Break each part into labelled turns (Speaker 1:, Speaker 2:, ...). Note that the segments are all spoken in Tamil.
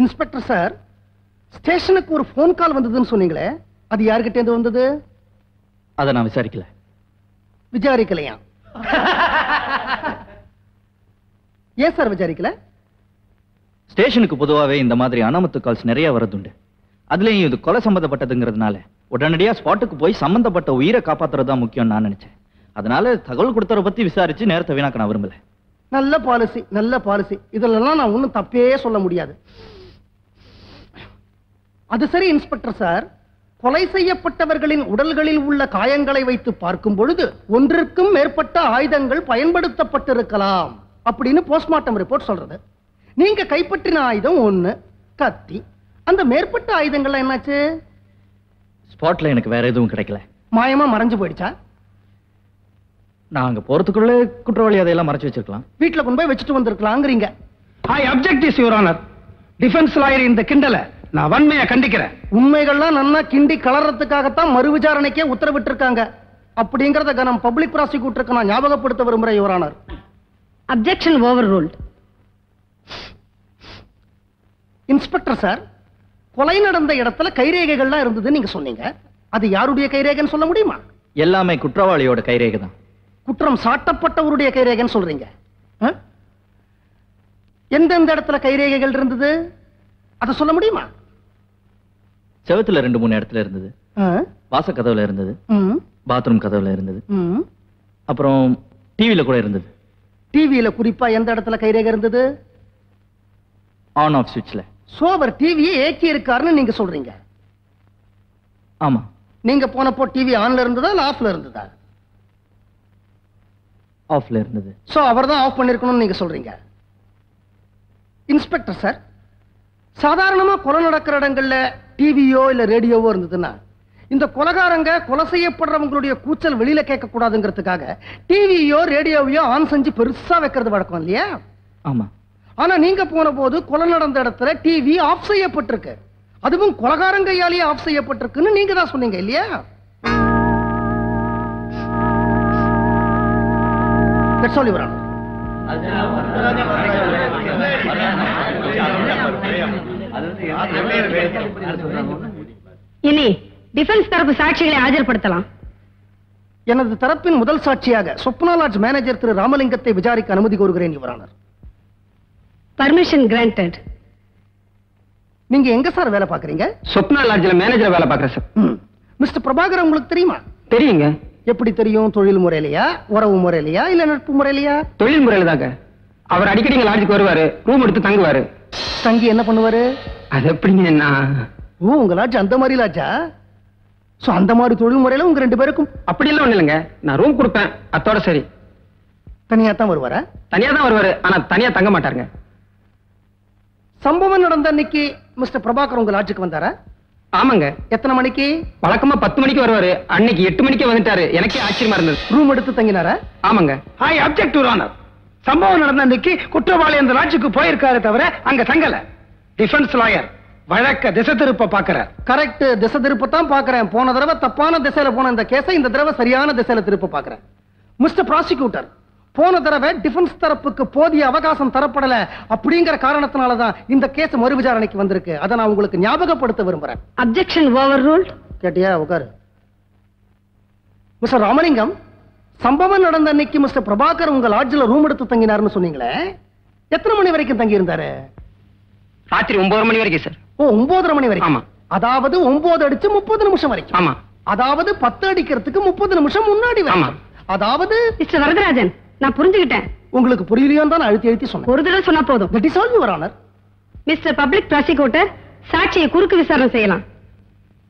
Speaker 1: இன்ஸ்பெக்டர் சார் ஸ்டேஷனுக்கு ஒரு ஃபோன் கால் வந்ததுன்னு சொன்னீங்களே அது யாருக்கிட்ட இருந்து வந்தது?
Speaker 2: அதை நான் விசாரிக்கல.
Speaker 1: விசாரிக்கலையா? ஏன் சார் விசாரிக்கல?
Speaker 2: ஸ்டேஷனுக்கு பொதுவாகவே இந்த மாதிரி அனாமத்து கால்ஸ் நிறைய வரதுண்டு அதுலயும் இது கொலை சம்பந்தப்பட்டதுங்கிறதுனால உடனடியா ஸ்பாட்டுக்கு போய் சம்பந்தப்பட்ட உயிரை காப்பாத்துறது தான் முக்கியம் நான் நினைச்சேன். அதனால தகவல் கொடுத்தவரை பத்தி விசாரிச்சு நேரத்தை வீணாக்க நான் விரும்பல.
Speaker 1: நல்ல பாலிசி நல்ல பாலிசி இதெல்லாம் நான் ஒன்றும் தப்பே சொல்ல முடியாது. அது சரி இன்ஸ்பெக்டர் சார். கொலை செய்யப்பட்டவர்களின் உடல்களில் உள்ள காயங்களை வைத்து பார்க்கும் பொழுது ஒன்றிற்கும் மேற்பட்ட ஆயுதங்கள் பயன்படுத்தப்பட்டிருக்கலாம் அப்படின்னு போஸ்ட்மார்ட்டம் ரிப்போர்ட் சொல்றது. நீங்க கைப்பற்றின ஆயுதம் ஒண்ணு கத்தி. அந்த மேற்பட்ட ஆயுதங்கள்லாம் என்னாச்சு?
Speaker 2: ஸ்பாட்ல எனக்கு வேற எதுவும் கிடைக்கல.
Speaker 1: மாயமா மறைஞ்சு போயிடுச்சா?
Speaker 2: நான் அங்க போறதுக்குள்ள குற்றவாளி அதையெல்லாம் மறைச்சு வச்சிருக்கலாம்.
Speaker 1: வீட்டுல கொண்டு போய் வச்சுட்டு வந்திருக்கலாங்கிறீங்க.
Speaker 3: I object is your honour defence lawyer இந்த கிண்டல நான் வன்மையா கண்டிக்கிறேன்.
Speaker 1: உண்மைகள்லாம் நன்னா கிண்டி கலர்றதுக்காகத்தான் மறு விசாரணைக்கே உத்தரவிட்டிருக்காங்க. அப்படிங்கறத கனம் பப்ளிக் ப்ராசிக்யூட்டருக்கு நான் ஞாபகப்படுத்த விரும்புறேன் your honour
Speaker 4: objection overruled
Speaker 1: inspector sir கொலை நடந்த இடத்துல கைரேகைகள்லாம் இருந்ததுன்னு நீங்க சொன்னீங்க. அது யாருடைய கைரேகைன்னு சொல்ல முடியுமா?
Speaker 2: எல்லாமே குற்றவாளியோட கைரேகை தான்.
Speaker 1: குற்றம் சாட்டப்பட்டவருடைய கைரேகைன்னு சொல்றீங்க. ஆ? எந்தெந்த இடத்துல கைரேகைகள் இருந்தது? அதை சொல்ல முடியுமா?
Speaker 2: செவத்துல ரெண்டு மூணு இடத்துல இருந்தது? வாச கதவுல இருந்தது. பாத்ரூம் கதவுல இருந்தது. அப்புறம் டிவில கூட இருந்தது.
Speaker 1: டிவியில குறிப்பா எந்த இடத்துல கைரேகை இருந்தது?
Speaker 2: ஆன் ஆஃப் சுவிட்ச்ல
Speaker 1: சோவர் டிவியை ஏக்கி இருக்காருன்னு நீங்க சொல்றீங்க.
Speaker 2: ஆமா.
Speaker 1: நீங்க போனப்போ டிவி ஆன்ல இருந்ததா இல்ல ஆஃப்ல இருந்ததா?
Speaker 2: ஆஃப்ல இருந்தது.
Speaker 1: சோ அவர் தான் ஆஃப் பண்ணிருக்கணும்னு நீங்க சொல்றீங்க. இன்ஸ்பெக்டர் சார் சாதாரணமா கொலை நடக்கிற இடங்கள்ல டிவியோ இல்ல ரேடியோவோ இருந்ததுன்னா இந்த கொலகாரங்க கொலை செய்யப்படுறவங்களுடைய கூச்சல் வெளியில கேட்க கூடாதுங்கிறதுக்காக டிவியோ ரேடியோவையோ ஆன் செஞ்சு பெருசா வைக்கிறது வழக்கம் இல்லையா?
Speaker 2: ஆமா.
Speaker 1: ஆனா நீங்க போன போது கொலை நடந்த இடத்துல டிவி ஆஃப் செய்யப்பட்டிருக்கு. அதுவும் கொலகாரங்கையாலேயே ஆஃப் செய்யப்பட்டிருக்குன்னு நீங்க தான் சொன்னீங்க இல்லையா? Your Honor.
Speaker 4: இனி டிஃபென்ஸ் தரப்பு சாட்சிகளை ஆஜர்படுத்தலாம்.
Speaker 1: எனது தரப்பின் முதல் சாட்சியாக சொப்னா லாட்ஜ் மேனேஜர் திரு ராமலிங்கத்தை விசாரிக்க அனுமதி கோருகிறேன் யுவரானர்
Speaker 4: பர்மிஷன் கிராண்டட்
Speaker 1: நீங்க எங்க சார் வேலை பாக்குறீங்க
Speaker 3: சொப்னா லாட்ஜில் மேனேஜர் வேலை பார்க்குறேன் சார்.
Speaker 1: மிஸ்டர் பிரபாகர் உங்களுக்கு தெரியுமா?
Speaker 3: தெரியுங்க.
Speaker 1: எப்படி தெரியும்? தொழில் முறையிலையா? உறவு முறையிலையா? இல்ல நட்பு முறையிலையா?
Speaker 3: தொழில் முறையில் தாங்க. அவர் அடிக்கடி லாட்ஜுக்கு வருவாரு. ரூம் எடுத்து தங்குவாரு.
Speaker 1: தங்கி என்ன பண்ணுவாரு?
Speaker 3: அது எப்படிங்க
Speaker 1: ஓ உங்க லாட்ஜ் அந்த மாதிரி லாட்ஜா சோ அந்த மாதிரி தொழில் முறையில உங்க ரெண்டு பேருக்கும்
Speaker 3: அப்படியெல்லாம் ஒண்ணு இல்லைங்க. நான் ரூம் கொடுப்பேன். அத்தோட சரி.
Speaker 1: தனியா தான் வருவாரா?
Speaker 3: தனியா தான் வருவாரு. ஆனா தனியா தங்க மாட்டாருங்க.
Speaker 1: சம்பவம் நடந்த அன்னைக்கு மிஸ்டர் பிரபாகர் உங்க லாட்ஜுக்கு வந்தாரா?
Speaker 3: ஆமாங்க.
Speaker 1: எத்தனை மணிக்கு?
Speaker 3: வழக்கமா பத்து மணிக்கு வருவாரு. அன்னைக்கு எட்டு மணிக்கே வந்துட்டாரு. எனக்கே ஆச்சரியமா இருந்தது.
Speaker 1: ரூம் எடுத்து தங்கினாரா?
Speaker 3: ஆமாங்க. ஐ அப்செக்ட் டு ஆனர் சம்பவம் நடந்த அன்னைக்கு குற்றவாளி அந்த லாட்ஜுக்கு போயிருக்காரு தவிர அங்க தங்கல. டிஃபென்ஸ் லாயர் வழக்க திசை திருப்ப பாக்குறார்.
Speaker 1: கரெக்ட் திசை திருப்பத்தான் பாக்குறேன். போன தடவை தப்பான திசையில போன இந்த கேஸை இந்த தடவை சரியான திசையில திருப்ப பாக்குறேன். மிஸ்டர் ப்ராசிக்யூட்டர் போன தடவை டிஃபென்ஸ் தரப்புக்கு போதிய அவகாசம் தரப்படல அப்படிங்கிற காரணத்தினால தான் இந்த கேஸ் மறு விசாரணைக்கு வந்திருக்கு. அதை நான் உங்களுக்கு ஞாபகப்படுத்த விரும்புறேன்.
Speaker 4: அப்ஜெக்ஷன் ஓவர் ரூல்ட்
Speaker 1: கேட்டியா உட்காரு. மிஸ்டர் ராமலிங்கம் சம்பவம் நடந்த அன்னைக்கு மிஸ்டர் பிரபாகர் உங்க லாட்ஜில் ரூம் எடுத்து தங்கினாருன்னு சொன்னீங்களே? எத்தனை மணி வரைக்கும் தங்கி இருந்தாரு
Speaker 3: ராத்திரி ஒன்பது மணி வரைக்கும் சார்
Speaker 1: ஓ ஒன்பதரை மணி வரைக்கும்?
Speaker 3: ஆமா.
Speaker 1: அதாவது ஒன்பது அடிச்சு முப்பது நிமிஷம் வரைக்கும்?
Speaker 3: ஆமா.
Speaker 1: அதாவது பத்து அடிக்கிறதுக்கு முப்பது நிமிஷம் முன்னாடி
Speaker 3: ஆமா.
Speaker 1: அதாவது
Speaker 4: மிஸ்டர் வரதராஜன் நான் புரிஞ்சுக்கிட்டேன்.
Speaker 1: உங்களுக்கு புரியலையோன்னு தான் அழுத்தி அழுத்தி சொன்னேன்.
Speaker 4: ஒரு தடவை சொன்னா போதும்.
Speaker 1: That is all your honour
Speaker 4: mister public prosecutor சாட்சியை குறுக்கு விசாரணை செய்யலாம்.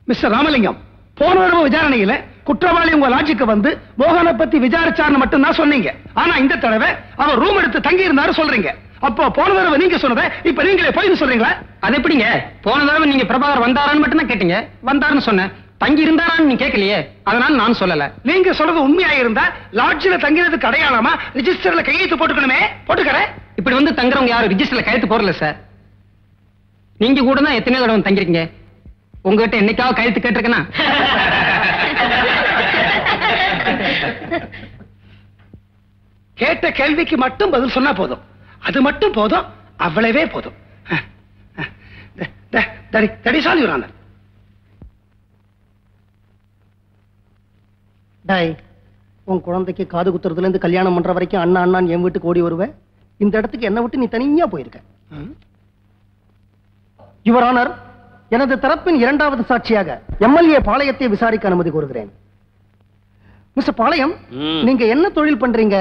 Speaker 3: மிஸ்டர் ராமலிங்கம் போன தடவை விசாரணையில குற்றவாளி உங்க லாட்ஜுக்கு வந்து மோகனை பத்தி விசாரிச்சார்னு மட்டும் தான் சொன்னீங்க. ஆனா இந்த தடவை அவர் ரூம் எடுத்து தங்கி இருந்தாரு சொல்றீங்க. அப்போ போன தடவை நீங்க சொன்னதை இப்ப நீங்களே போய் சொல்றீங்களா? அது எப்படிங்க? போன தடவை நீங்க பிரபாகர் வந்தாரான்னு மட்டும் தான் கேட்டீங்க. வந்தாருன்னு சொன்னேன். தங்கி இருந்தாரான்னு நீங்க கேட்கலையே. அதனால நான் சொல்லல. நீங்க சொல்றது உண்மையா இருந்தா லாட்ஜில தங்கினதுக்கு அடையாளமா ரிஜிஸ்டர்ல கையெழுத்து போட்டுக்கணுமே? போட்டுக்கறேன். இப்படி வந்து தங்குறவங்க யாரும் ரிஜிஸ்டர்ல கையெழுத்து போடல சார் நீங்க கூட தான் எத்தனையோ தடவை தங்கிருக்கீங்க உங்ககிட்ட என்னைக்காவது கையெழுத்து கேட்டிருக்கேனா? கேட்ட கேள்விக்கு மட்டும் பதில் சொன்னா போதும். அது மட்டும் போதும் அவ்வளவே போதும். That is all your honour.
Speaker 1: டாய் உன் குழந்தைக்கு காது குத்துறதுல இருந்து கல்யாணம் பண்ற வரைக்கும் அண்ணா அண்ணான்னு என் வீட்டுக்கு ஓடி வருவேன் இந்த இடத்துக்கு என்ன விட்டு நீ தனியா போயிருக்க? யுவர் ஆனர் எனது தரப்பின் இரண்டாவது சாட்சியாக எம்எல்ஏ பாளையத்தை விசாரிக்க அனுமதி கோருகிறேன். மிஸ்டர் பாளையம். நீங்க என்ன தொழில் பண்றீங்க?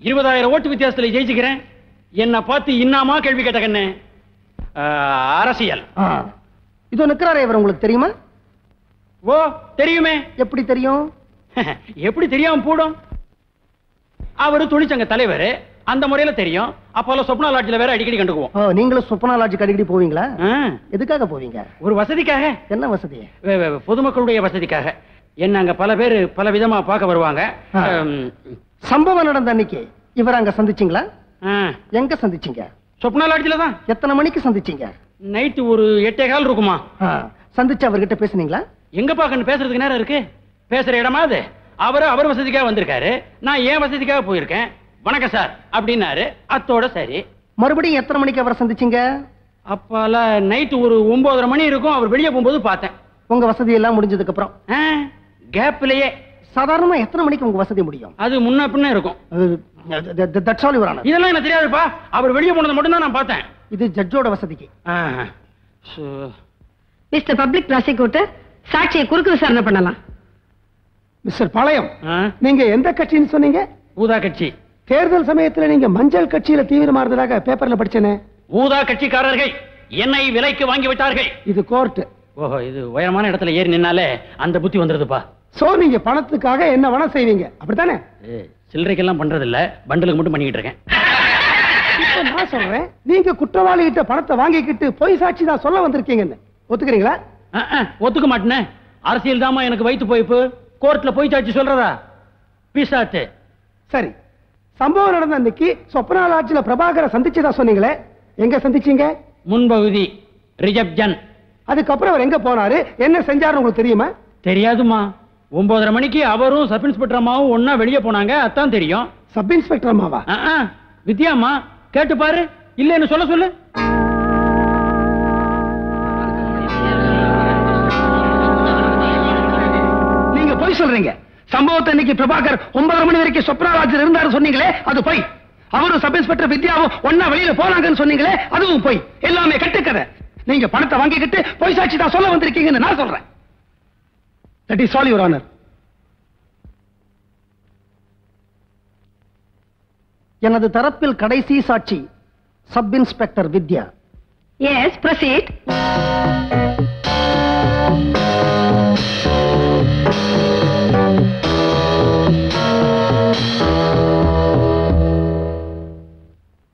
Speaker 5: இருபதாயிரம் ஓட்டு வித்தியாசத்துல ஜெயிச்சுக்கிறேன். என்ன பார்த்து இன்னாமா கேள்வி கேட்ட கண்ணு? அரசியல்.
Speaker 1: இதோ நிக்கிறாரே இவர் உங்களுக்கு தெரியுமா?
Speaker 5: ஓ தெரியுமே.
Speaker 1: எப்படி தெரியும்?
Speaker 5: எப்படி தெரியாம போடும்? அவரு தொழிற்சங்க தலைவர் அந்த முறையில தெரியும். அப்போல சொப்னா லாட்ஜில வேற அடிக்கடி கண்டுக்குவோம்.
Speaker 1: நீங்களும் சொப்பனா லாட்ஜுக்கு அடிக்கடி போவீங்களா? எதுக்காக போவீங்க?
Speaker 5: ஒரு வசதிக்காக.
Speaker 1: என்ன வசதி?
Speaker 5: பொதுமக்களுடைய வசதிக்காக. என்ன அங்க பல பேர் பல விதமா பார்க்க வருவாங்க.
Speaker 1: சம்பவம் நடந்த அன்னைக்கு இவர் அங்க சந்திச்சீங்களா? எங்க சந்திச்சீங்க?
Speaker 5: சொப்னா லாட்ஜில தான்.
Speaker 1: எத்தனை மணிக்கு சந்திச்சீங்க?
Speaker 5: நைட்டு ஒரு எட்டே கால் இருக்குமா?
Speaker 1: சந்திச்சு அவர்கிட்ட பேசுனீங்களா?
Speaker 5: எங்க பாக்கன்னு பேசுறதுக்கு நேரம் இருக்கு? பேசுற இடமா அது? அவரு அவர் வசதிக்காக வந்திருக்காரு. நான் ஏன் வசதிக்காக போயிருக்கேன். வணக்கம் சார் அப்படின்னாரு. அத்தோட சரி.
Speaker 1: மறுபடியும் எத்தனை மணிக்கு அவரை சந்திச்சீங்க?
Speaker 5: அப்பால நைட்டு ஒரு ஒன்பதரை மணி இருக்கும். அவர் வெளியே போகும்போது பார்த்தேன்.
Speaker 1: உங்க வசதி எல்லாம் முடிஞ்சதுக்கு அப்புறம்.
Speaker 5: கேப்லயே
Speaker 1: சாதாரணமா எத்தனை மணிக்கு உங்க வசதி முடியும்?
Speaker 5: அது முன்ன பின்ன இருக்கும்.
Speaker 1: That's all your honour.
Speaker 5: இதெல்லாம் எனக்கு தெரியாதுப்பா. அவர் வெளியே போனதை மட்டும் தான் நான் பார்த்தேன்.
Speaker 1: இது ஜட்ஜோட வசதிக்கு.
Speaker 4: மிஸ்டர் பப்ளிக் ப்ராசிக்யூட்டர் சாட்சியை குறுக்கு விசாரணை பண்ணலாம்.
Speaker 3: மிஸ்டர் பாளையம்
Speaker 5: ஆ,
Speaker 3: நீங்க எந்த கட்சின்னு சொன்னீங்க?
Speaker 5: ஊதா கட்சி.
Speaker 3: தேர்தல் சமயத்துல நீங்க மஞ்சள் கட்சியில தீவிரமா இருந்ததாக பேப்பர்ல படிச்சேனே?
Speaker 5: ஊதா கட்சிக்காரர்கள் என்னை விலைக்கு வாங்கி விட்டார்கள்.
Speaker 3: இது கோர்ட்
Speaker 5: ஓஹோ இது உயரமான இடத்துல ஏறி நின்னாலே அந்த புத்தி வந்துருதுப்பா.
Speaker 3: சோ நீங்க பணத்துக்காக என்ன வேணா செய்வீங்க. அப்படித்தானே?
Speaker 5: சில்லறைக்கெல்லாம் பண்றது இல்ல பண்டலுக்கு மட்டும் பண்ணிக்கிட்டு இருக்கேன்.
Speaker 3: நான் சொல்றேன் நீங்க குற்றவாளி கிட்ட பணத்தை வாங்கிக்கிட்டு பொய் சாட்சி தான் சொல்ல வந்திருக்கீங்கன்னு. ஒத்துக்கிறீங்களா?
Speaker 5: ஒத்துக்க மாட்டேனே. அரசியல் தாமா எனக்கு வயித்து போய்ப்பு. கோர்ட்ல போய் சாட்சி சொல்றதா? பீசாட்டு.
Speaker 3: சரி. சம்பவம் நடந்த அன்னைக்கு சொப்னா லாட்ஜில பிரபாகரை சந்திச்சதா சொன்னீங்களே? எங்க சந்திச்சீங்க?
Speaker 5: முன்பகுதி ரிஜப்ஜன்.
Speaker 3: அதுக்கப்புறம் அவர் எங்க போனாரு? என்ன செஞ்சாருன்னு உங்களுக்கு தெரியுமா?
Speaker 5: தெரியாதுமா ஒன்பதரை மணிக்கு அவரும் சப் இன்ஸ்பெக்டர் அம்மாவும் ஒன்னா வெளியே போனாங்க. அதான் தெரியும்.
Speaker 3: சப் இன்ஸ்பெக்டர் அம்மாவா?
Speaker 5: ஆ, வித்யாம்மா கேட்டு பாரு. இல்லைன்னு சொல்ல சொல்லு.
Speaker 3: நீங்க பொய் சொல்றீங்க. சம்பவத்தை இன்னைக்கு பிரபாகர் ஒன்பதரை மணி வரைக்கும் சொப்னா லாட்ஜில் இருந்தாரு சொன்னீங்களே அது பொய். அவரும் சப் இன்ஸ்பெக்டர் வித்யாவும் ஒன்னா வெளியில போனாங்கன்னு சொன்னீங்களே அதுவும் பொய். எல்லாமே கட்டுக்கதை. நீங்க பணத்தை வாங்கிக்கிட்டு பொய் சாட்சி தான் சொல்ல வந்திருக்கீங்கன்னு நான் சொல்றேன். That is all your honour
Speaker 1: எனது தரப்பில் கடைசி சாட்சி sub inspector Vidya.
Speaker 4: Yes proceed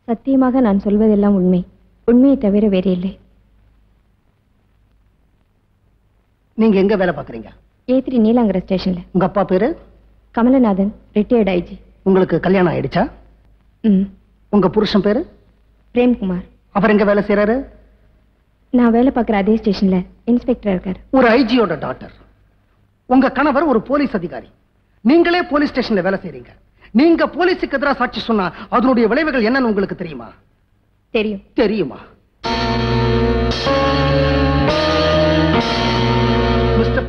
Speaker 6: சத்தியமாக நான் சொல்வதெல்லாம் உண்மை. உண்மையை தவிர வேறு இல்லை
Speaker 1: நீங்க எங்க வேலை பாக்குறீங்க
Speaker 6: ஏ த்ரீ நீலாங்கர ஸ்டேஷன்ல
Speaker 1: உங்க அப்பா பேரு?
Speaker 6: கமலநாதன் ரிட்டையர்ட் ஐஜி
Speaker 1: உங்களுக்கு கல்யாணம் ஆயிடுச்சா?
Speaker 6: ம்.
Speaker 1: உங்க புருஷன் பேரு?
Speaker 6: பிரேம்குமார்.
Speaker 1: அவர் எங்க வேலை செய்யறாரு
Speaker 6: நான் வேலை பார்க்குற அதே ஸ்டேஷன்ல இன்ஸ்பெக்டர் இருக்கார்.
Speaker 1: ஒரு ஐஜியோட டாக்டர் உங்க கணவர் ஒரு போலீஸ் அதிகாரி. நீங்களே போலீஸ் ஸ்டேஷன்ல வேலை செய்றீங்க. நீங்க போலீஸுக்கு எதிராக சாட்சி சொன்னா அதனுடைய விளைவுகள் என்னன்னு உங்களுக்கு தெரியுமா?
Speaker 6: தெரியும்.
Speaker 1: தெரியுமா?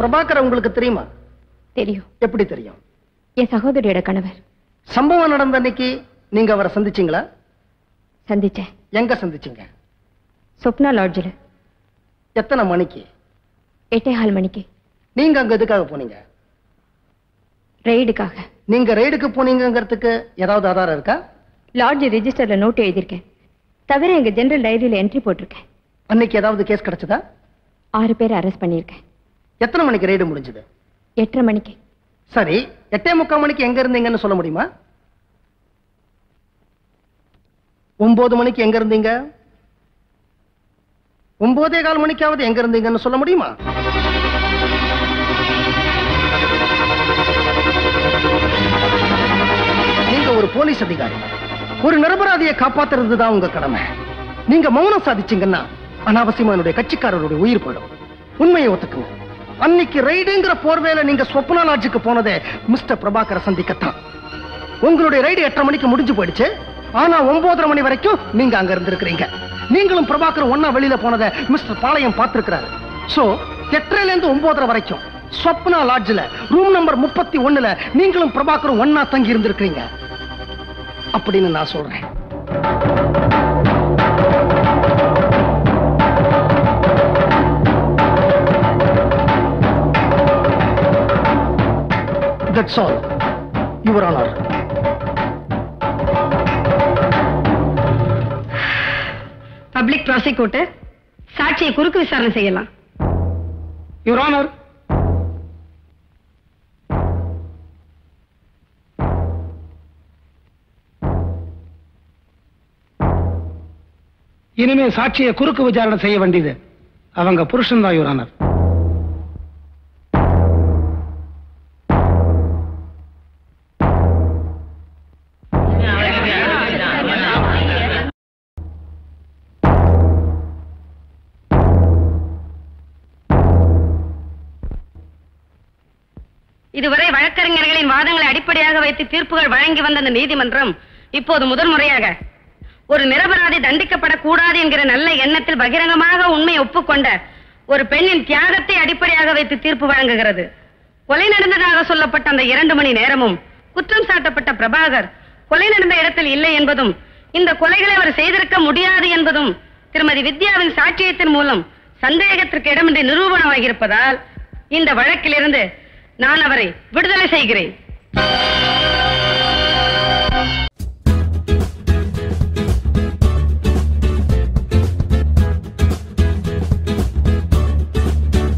Speaker 1: பிரபாகர் உங்களுக்கு தெரியுமா?
Speaker 6: தெரியும்.
Speaker 1: எப்படி தெரியும்?
Speaker 6: என் சகோதரியோட கணவர்.
Speaker 1: சம்பவம் நடந்த அன்னைக்கு நீங்க அவரை சந்திச்சீங்களா?
Speaker 6: சந்திச்சேன்.
Speaker 1: எங்க சந்திச்சீங்க?
Speaker 6: சொப்னா லாட்ஜில்.
Speaker 1: எத்தனை மணிக்கு?
Speaker 6: எட்டே கால் மணிக்கு.
Speaker 1: நீங்க அங்க எதுக்காக போனீங்க?
Speaker 6: ரெய்டுக்காக.
Speaker 1: நீங்க ரெய்டுக்கு போனீங்கங்கிறதுக்கு ஏதாவது ஆதாரம் இருக்கா?
Speaker 6: லாட்ஜ் ரெஜிஸ்டர்ல நோட் எழுதியிருக்கேன். தவிர எங்க ஜெனரல் டைரியில என்ட்ரி போட்டிருக்கேன்.
Speaker 1: அன்னைக்கு ஏதாவது கேஸ் கிடைச்சதா?
Speaker 6: ஆறு பேர் அரெஸ்ட் பண்ணியிருக்கேன்.
Speaker 1: எத்தனை மணிக்கு ரெய்டு முடிஞ்சது?
Speaker 6: எட்டரை மணிக்கு.
Speaker 1: சரி எட்டே முக்கால் மணிக்கு எங்க இருந்தீங்கன்னு சொல்ல முடியுமா? ஒன்பது மணிக்கு எங்க இருந்தீங்க? ஒன்பதே கால் மணிக்காவது எங்க இருந்தீங்கன்னு சொல்ல முடியுமா? நீங்க ஒரு போலீஸ் அதிகாரி. ஒரு நிரபராதியை காப்பாத்துறது தான் உங்க கடமை. நீங்க மௌனம் சாதிச்சீங்கன்னா அனாவசியமா என்னுடைய கட்சிக்காரருடைய உயிர் போயிடும். உண்மையை ஒத்துக்குங்க. அன்னைக்கு ரைடுங்கிற போர்வேல நீங்க சொப்னா லாட்ஜுக்கு போனதே மிஸ்டர் பிரபாகரை சந்திக்கத்தான். உங்களுடைய ரைடு எட்டரை மணிக்கு முடிஞ்சு போயிடுச்சு. ஆனா ஒன்பதரை மணி வரைக்கும் நீங்க அங்க இருந்திருக்கிறீங்க. நீங்களும் பிரபாகர் ஒன்னா வெளியில போனதை மிஸ்டர் பாளையம் பார்த்திருக்கிறாரு. சோ எட்டரைல இருந்து ஒன்பதரை வரைக்கும் சொப்னா லாட்ஜ்ல ரூம் நம்பர் முப்பத்தி ஒண்ணுல நீங்களும் பிரபாகரும் ஒன்னா தங்கி இருந்திருக்கிறீங்க. அப்படின்னு நான் சொல்றேன். That's all your honour
Speaker 4: public prosecutor சாட்சியை குறுக்கு விசாரணை செய்யலாம்.
Speaker 3: யுவர் ஆனர் இனிமே சாட்சியை குறுக்கு விசாரணை செய்ய வேண்டியது அவங்க புருஷன் தான் யுவர் ஆனர்
Speaker 4: இதுவரை வழக்கறிஞர்களின் வாதங்களை அடிப்படையாக வைத்து தீர்ப்புகள் வழங்கி வந்த அந்த நீதிமன்றம். இப்போது முதல் முறையாக. ஒரு நிரபராதி தண்டிக்கப்படக்கூடாது என்கிற நல்ல எண்ணத்தில் பகிரங்கமாக உண்மை ஒப்புக்கொண்ட ஒரு பெண்ணின் தியாகத்தை அடிப்படையாக வைத்து தீர்ப்பு வழங்குகிறது. கொலை நடந்ததாக சொல்லப்பட்ட அந்த இரண்டு மணி நேரமும் குற்றம் சாட்டப்பட்ட பிரபாகர் கொலை நடந்த இடத்தில் இல்லை என்பதும் இந்த கொலைகளை அவர் செய்திருக்க முடியாது என்பதும் திருமதி வித்யாவின் சாட்சியத்தின் மூலம் சந்தேகத்திற்கு இடமின்றி நிரூபணமாகியிருப்பதால் இந்த வழக்கிலிருந்து நான் அவரை விடுதலை செய்கிறேன்.